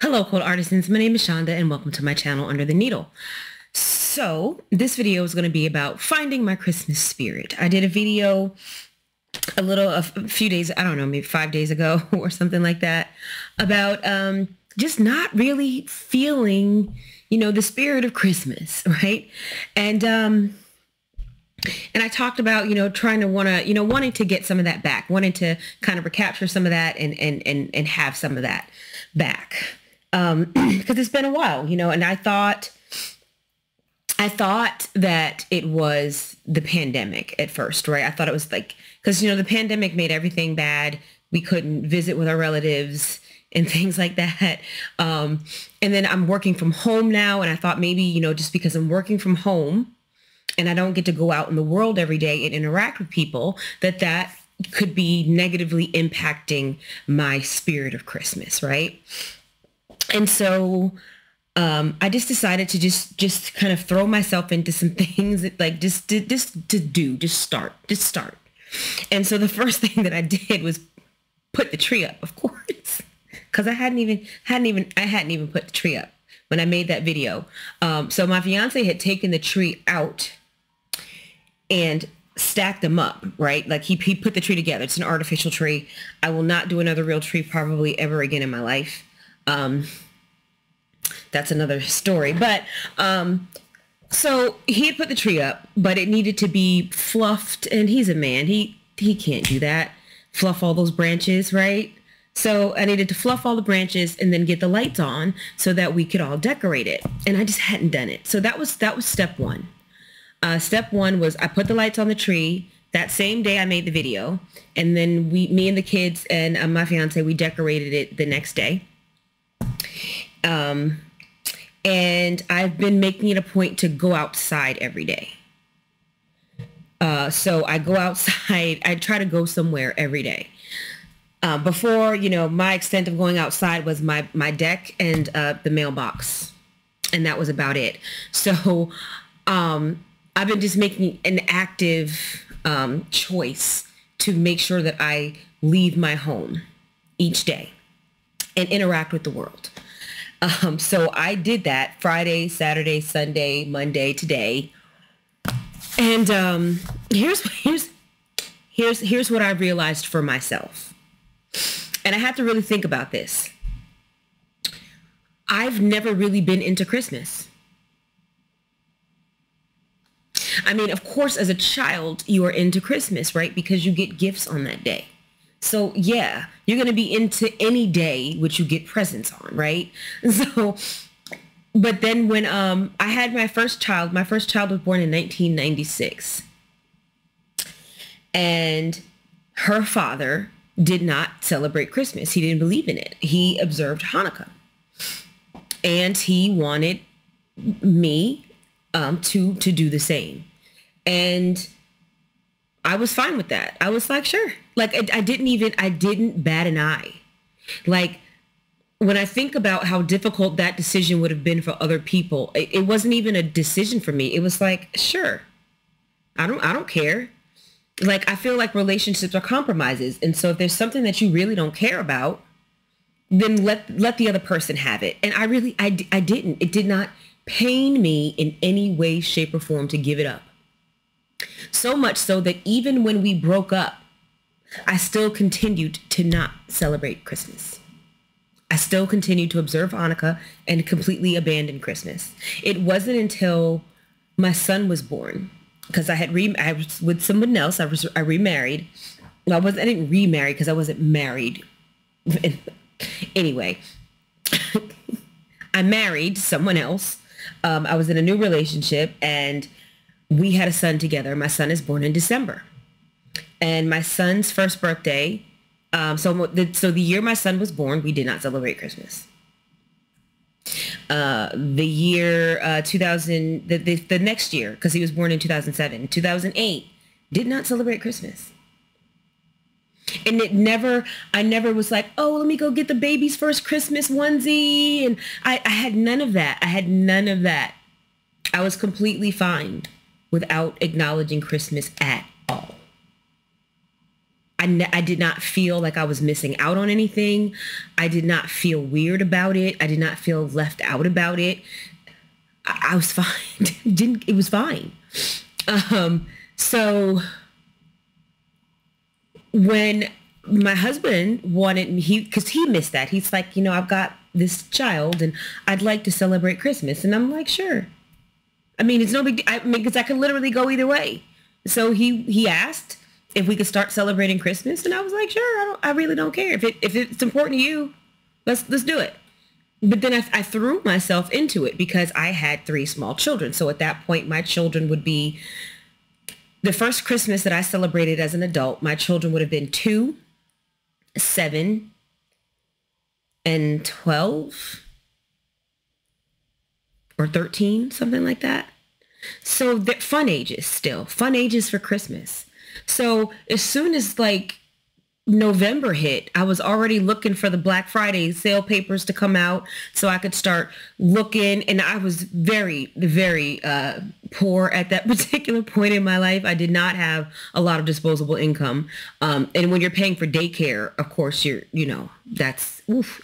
Hello, Cold Artisans. My name is Shonda and welcome to my channel Under the Needle. So this video is going to be about finding my Christmas spirit. I did a video a little, a few days, I don't know, maybe five days ago or something like that about um, just not really feeling, you know, the spirit of Christmas, right? And, um, and I talked about, you know, trying to want to, you know, wanting to get some of that back, wanting to kind of recapture some of that and, and, and, and have some of that back. Um, because it's been a while, you know, and I thought, I thought that it was the pandemic at first, right? I thought it was like, because, you know, the pandemic made everything bad. We couldn't visit with our relatives and things like that. Um, and then I'm working from home now. And I thought maybe, you know, just because I'm working from home, and I don't get to go out in the world every day and interact with people, that that could be negatively impacting my spirit of Christmas, right? And so um, I just decided to just just kind of throw myself into some things that like just to, just to do, just start, just start. And so the first thing that I did was put the tree up, of course, because I hadn't even hadn't even I hadn't even put the tree up when I made that video. Um, so my fiance had taken the tree out and stacked them up, right? Like he, he put the tree together. It's an artificial tree. I will not do another real tree probably ever again in my life. Um, that's another story. But um, so he had put the tree up, but it needed to be fluffed. And he's a man. He he can't do that. Fluff all those branches, right? So I needed to fluff all the branches and then get the lights on so that we could all decorate it. And I just hadn't done it. So that was that was step one. Uh, step one was I put the lights on the tree. That same day I made the video. And then we, me and the kids and uh, my fiance, we decorated it the next day. Um, and I've been making it a point to go outside every day. Uh, so I go outside. I try to go somewhere every day. Uh, before, you know, my extent of going outside was my, my deck and uh, the mailbox. And that was about it. So um, I've been just making an active um, choice to make sure that I leave my home each day and interact with the world. Um, so I did that Friday, Saturday, Sunday, Monday, today. And um, here's here's here's here's what I realized for myself. And I have to really think about this. I've never really been into Christmas. I mean, of course, as a child, you are into Christmas, right? Because you get gifts on that day. So yeah, you're going to be into any day which you get presents on, right? So, but then when um, I had my first child, my first child was born in 1996. And her father did not celebrate Christmas. He didn't believe in it. He observed Hanukkah. And he wanted me um, to to do the same. And I was fine with that. I was like, sure. Like I, I didn't even, I didn't bat an eye. Like when I think about how difficult that decision would have been for other people, it, it wasn't even a decision for me. It was like, sure, I don't, I don't care. Like I feel like relationships are compromises, and so if there's something that you really don't care about, then let let the other person have it. And I really, I, I didn't. It did not pain me in any way, shape, or form to give it up. So much so that even when we broke up, I still continued to not celebrate Christmas. I still continued to observe Hanukkah and completely abandon Christmas. It wasn't until my son was born, because I had re- I was with someone else. I was I remarried. Well, I was I didn't remarry because I wasn't married. anyway, I married someone else. Um, I was in a new relationship and we had a son together. My son is born in December. And my son's first birthday, um, so, the, so the year my son was born, we did not celebrate Christmas. Uh, the year uh, 2000, the, the, the next year, because he was born in 2007, 2008, did not celebrate Christmas. And it never, I never was like, oh, let me go get the baby's first Christmas onesie. And I, I had none of that. I had none of that. I was completely fine without acknowledging Christmas at all. I, I did not feel like I was missing out on anything. I did not feel weird about it. I did not feel left out about it. I, I was fine. Didn't it was fine. Um, so when my husband wanted me, he because he missed that. He's like, you know, I've got this child and I'd like to celebrate Christmas, and I'm like, sure. I mean, it's no big. I mean, because I could literally go either way. So he he asked if we could start celebrating Christmas, and I was like, sure. I don't. I really don't care if it if it's important to you. Let's let's do it. But then I, I threw myself into it because I had three small children. So at that point, my children would be the first Christmas that I celebrated as an adult. My children would have been two, seven, and twelve or 13, something like that. So fun ages still, fun ages for Christmas. So as soon as like November hit, I was already looking for the Black Friday sale papers to come out so I could start looking. And I was very, very uh, poor at that particular point in my life. I did not have a lot of disposable income. Um, and when you're paying for daycare, of course, you're, you know, that's oof,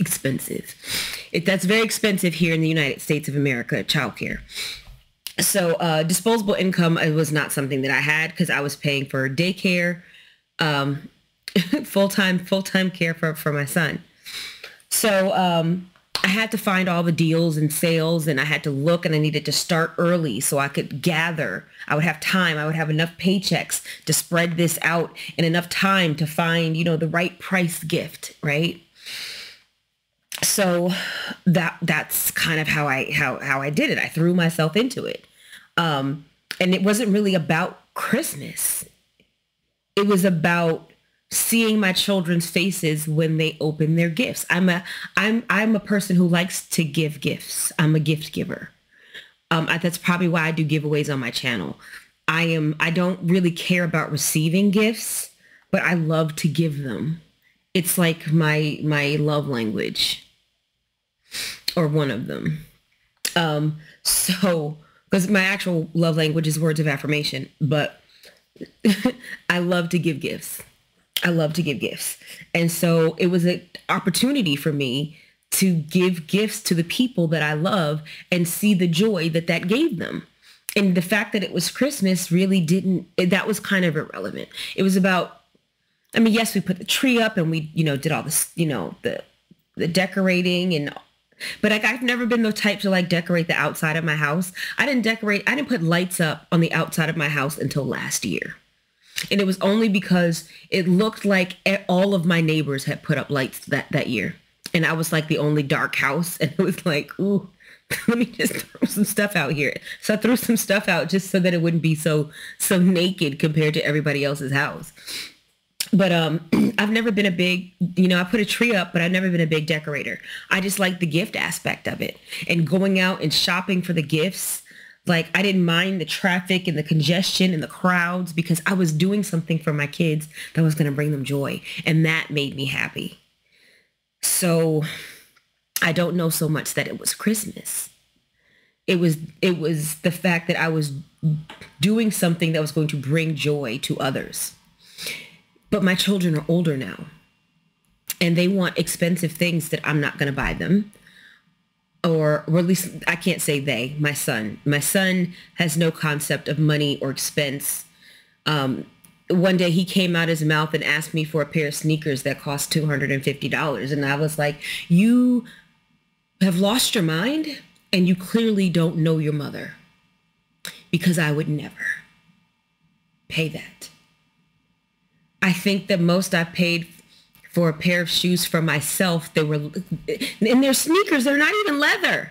expensive. It, that's very expensive here in the United States of America, childcare. So uh, disposable income was not something that I had because I was paying for daycare, um, full-time full-time care for, for my son. So um, I had to find all the deals and sales and I had to look and I needed to start early so I could gather. I would have time. I would have enough paychecks to spread this out and enough time to find, you know, the right price gift, right? So that that's kind of how I how how I did it. I threw myself into it. Um, and it wasn't really about Christmas. It was about seeing my children's faces when they open their gifts. I'm a I'm I'm a person who likes to give gifts. I'm a gift giver. Um, I, that's probably why I do giveaways on my channel. I am I don't really care about receiving gifts, but I love to give them. It's like my my love language or one of them. Um, so, because my actual love language is words of affirmation, but I love to give gifts. I love to give gifts. And so it was an opportunity for me to give gifts to the people that I love and see the joy that that gave them. And the fact that it was Christmas really didn't, that was kind of irrelevant. It was about, I mean, yes, we put the tree up and we, you know, did all this, you know, the, the decorating and but like I've never been the type to like decorate the outside of my house. I didn't decorate, I didn't put lights up on the outside of my house until last year. And it was only because it looked like all of my neighbors had put up lights that, that year. And I was like the only dark house. And it was like, ooh, let me just throw some stuff out here. So I threw some stuff out just so that it wouldn't be so, so naked compared to everybody else's house but um i've never been a big you know i put a tree up but i've never been a big decorator. I just like the gift aspect of it and going out and shopping for the gifts. Like i didn't mind the traffic and the congestion and the crowds because i was doing something for my kids that was going to bring them joy and that made me happy. So i don't know so much that it was christmas. It was it was the fact that i was doing something that was going to bring joy to others but my children are older now and they want expensive things that I'm not going to buy them. Or, or at least I can't say they, my son. My son has no concept of money or expense. Um, one day he came out his mouth and asked me for a pair of sneakers that cost $250. And I was like, you have lost your mind and you clearly don't know your mother because I would never pay that. I think the most I paid for a pair of shoes for myself, they were, and their sneakers, they're not even leather.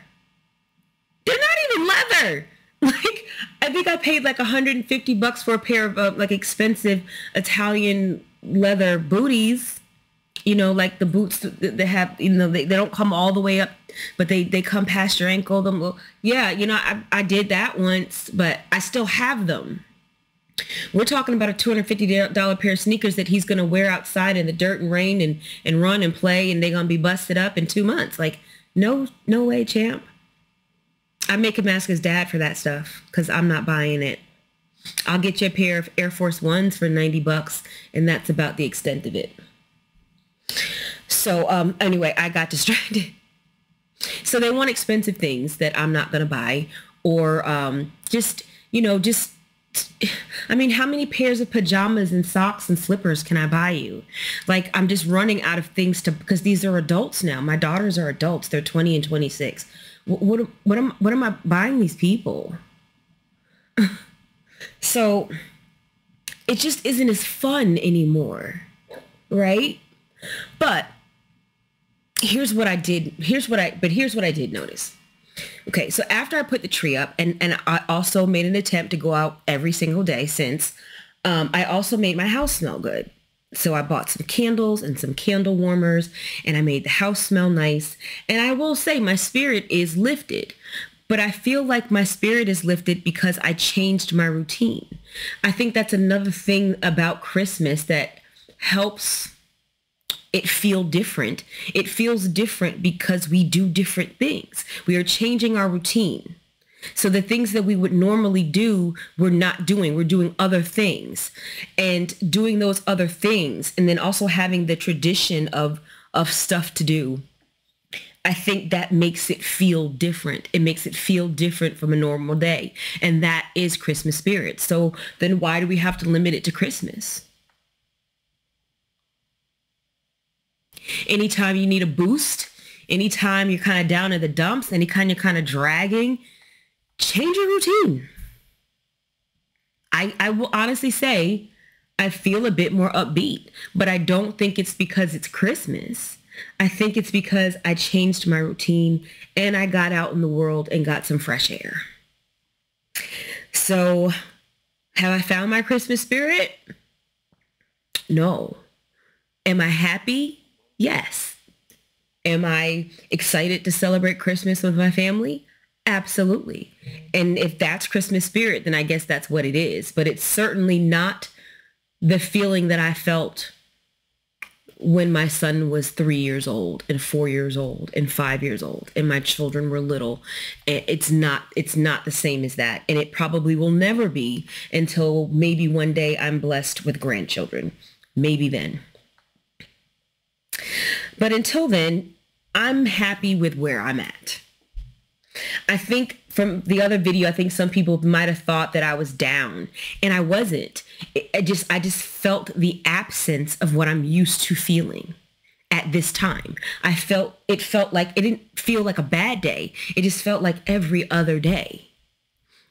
They're not even leather. Like, I think I paid like 150 bucks for a pair of uh, like expensive Italian leather booties. You know, like the boots that have, you know, they, they don't come all the way up, but they, they come past your ankle. Them, yeah, you know, I, I did that once, but I still have them. We're talking about a $250 pair of sneakers that he's going to wear outside in the dirt and rain and, and run and play and they're going to be busted up in two months. Like, no, no way, champ. I make him ask his dad for that stuff because I'm not buying it. I'll get you a pair of Air Force Ones for 90 bucks, and that's about the extent of it. So um, anyway, I got distracted. So they want expensive things that I'm not going to buy or um, just, you know, just I mean, how many pairs of pajamas and socks and slippers can I buy you? Like, I'm just running out of things to, because these are adults now. My daughters are adults. They're 20 and 26. What, what, what am, what am I buying these people? so it just isn't as fun anymore. Right. But here's what I did. Here's what I, but here's what I did notice. Okay, so after I put the tree up, and, and I also made an attempt to go out every single day since, um, I also made my house smell good. So I bought some candles and some candle warmers and I made the house smell nice. And I will say my spirit is lifted, but I feel like my spirit is lifted because I changed my routine. I think that's another thing about Christmas that helps it feel different. It feels different because we do different things. We are changing our routine. So the things that we would normally do, we're not doing. We're doing other things and doing those other things and then also having the tradition of, of stuff to do. I think that makes it feel different. It makes it feel different from a normal day. And that is Christmas spirit. So then why do we have to limit it to Christmas? Anytime you need a boost, anytime you're kind of down in the dumps, anytime you're kind of dragging, change your routine. I, I will honestly say I feel a bit more upbeat, but I don't think it's because it's Christmas. I think it's because I changed my routine and I got out in the world and got some fresh air. So have I found my Christmas spirit? No. Am I happy? Yes. Am I excited to celebrate Christmas with my family? Absolutely. And if that's Christmas spirit, then I guess that's what it is. But it's certainly not the feeling that I felt when my son was three years old and four years old and five years old and my children were little it's not it's not the same as that and it probably will never be until maybe one day i'm blessed with grandchildren maybe then but until then, I'm happy with where I'm at. I think from the other video, I think some people might have thought that I was down and I wasn't. I just, I just felt the absence of what I'm used to feeling at this time. I felt, it felt like, it didn't feel like a bad day. It just felt like every other day.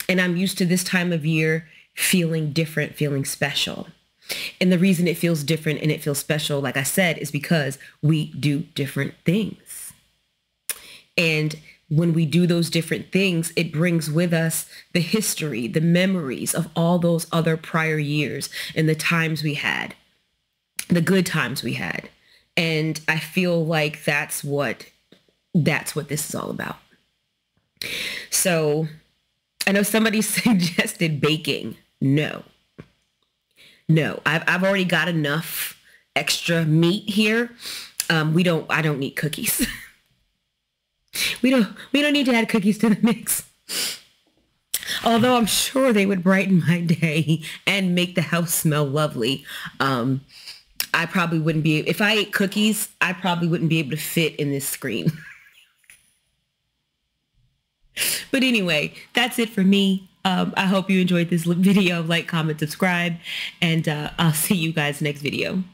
And I'm used to this time of year feeling different, feeling special. And the reason it feels different and it feels special, like I said, is because we do different things. And when we do those different things, it brings with us the history, the memories of all those other prior years and the times we had, the good times we had. And I feel like that's what that's what this is all about. So I know somebody suggested baking. No, no, I've, I've already got enough extra meat here. Um, we don't, I don't need cookies. we don't, we don't need to add cookies to the mix. Although I'm sure they would brighten my day and make the house smell lovely. Um, I probably wouldn't be, if I ate cookies, I probably wouldn't be able to fit in this screen. but anyway, that's it for me. Um, I hope you enjoyed this video. Like, comment, subscribe, and uh, I'll see you guys next video.